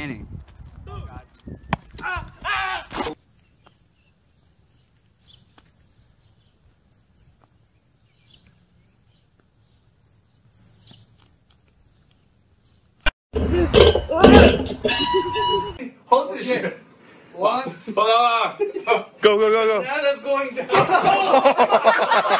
Manning. Hold this shit. One. Go, go, go, go. Now that's going down.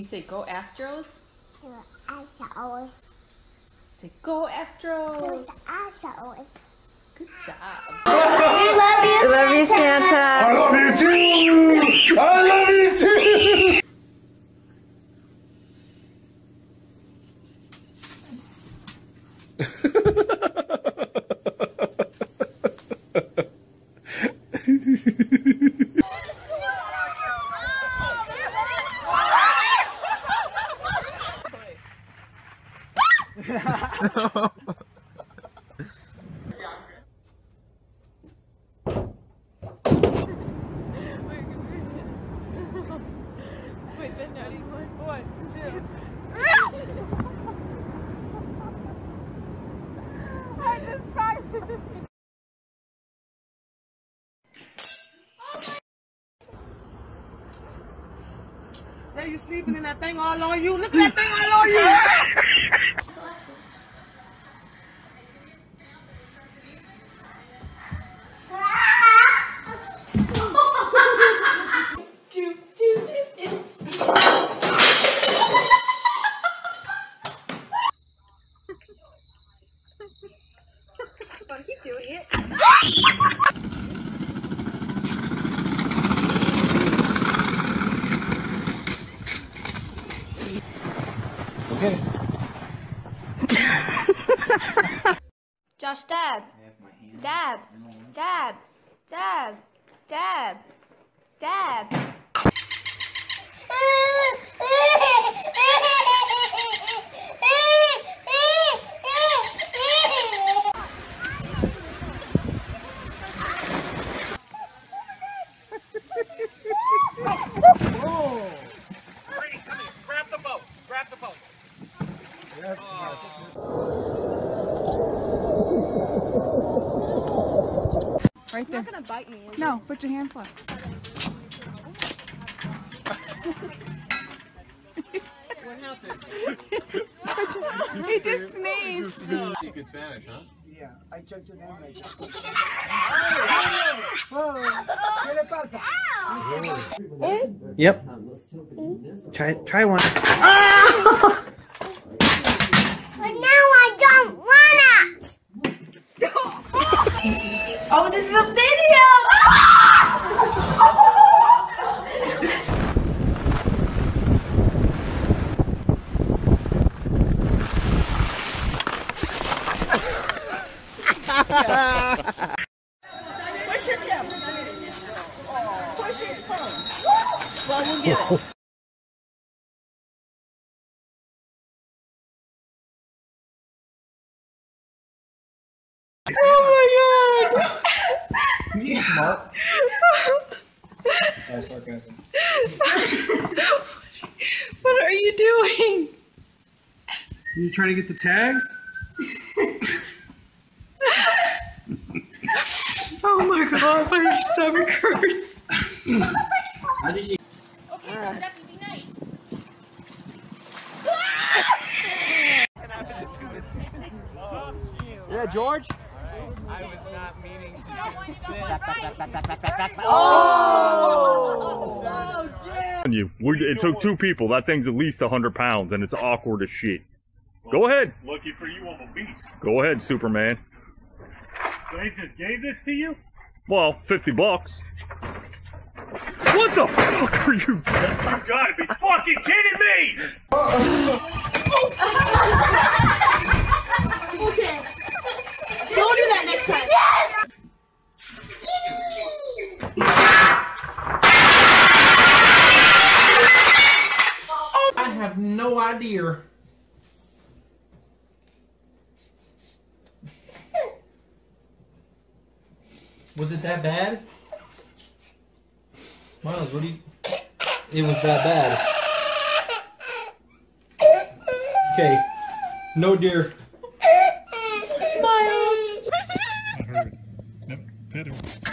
You say go Astros? Go Astros. Say go Astros. Go Astros. Good job. We love you. I love you, Santa. I love you too. I love you. You sleeping in that thing all on you. Look at that thing all on you. Josh, dab. Dab. Dab. Dab. Dab. Dab. Grab the boat. Grab the boat. Right there. gonna bite me. is No, put your hand flat. What happened? He just sneezed. You good Spanish, huh? Yeah, I checked your name right Oh, ¿Qué le? Yep. Mm. Try try one. Ah! But now I don't want it. Oh, this is a video. Push your camera. Push it. Well, we'll get it. Oh my god! Smart. That's sarcasm. What are you doing? You trying to get the tags? Oh my god, my stomach hurts. Yeah, George? I was not meaning to you. Oh! We, it took two people. That thing's at least 100 pounds, and it's awkward as shit. Go ahead. Lucky for you, I'm a beast. Go ahead, Superman. They just gave this to you? Well, 50 bucks. What the fuck are you You gotta be fucking kidding me! Okay. Don't do that next time. Yes! I have no idea. Was it that bad? Miles, what do you. It was that bad. Okay. No deer. Miles! I heard dear. Oh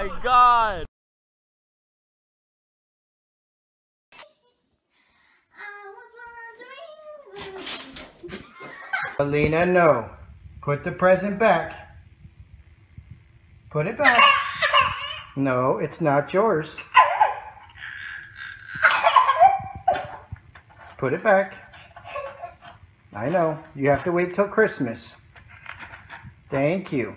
my god! Alina, no. Put the present back. Put it back. No, it's not yours. Put it back. I know. You have to wait till Christmas. Thank you.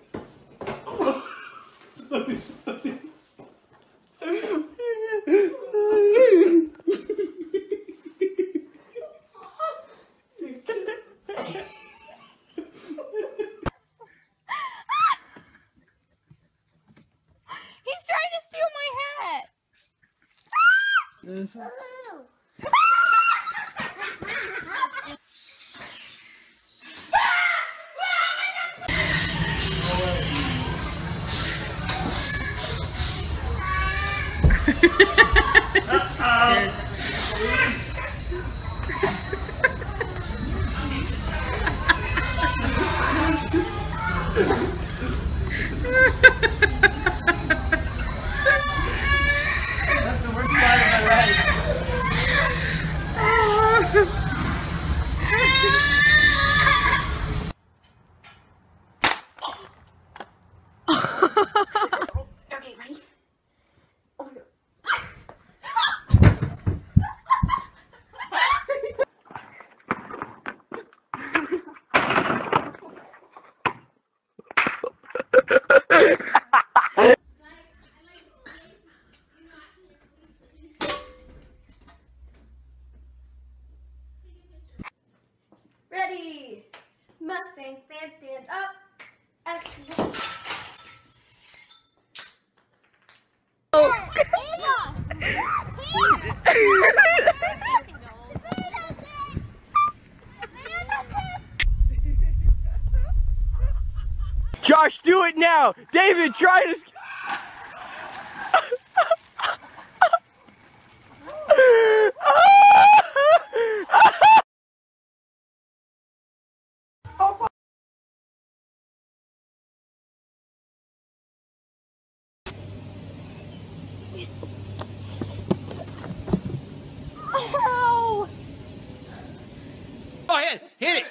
Mm-hmm. Do it now! David, try to. Ow! Go ahead, hit it.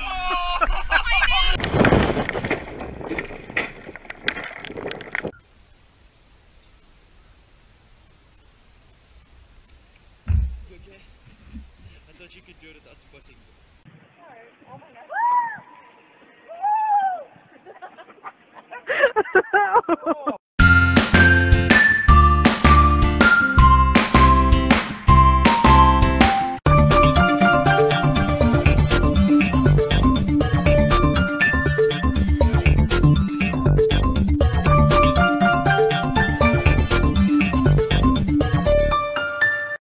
oh.